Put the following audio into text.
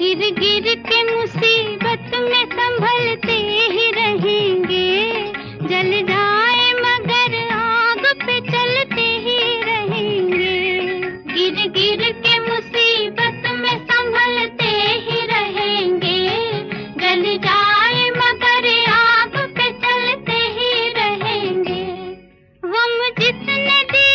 गिर गिर के मुसीबत में संभलते ही रहेंगे। जल जाए मगर आग पे चलते ही रहेंगे। गिर गिर के मुसीबत में संभलते ही रहेंगे। जल जाए मगर आग पे चलते ही रहेंगे। हम जितने दिन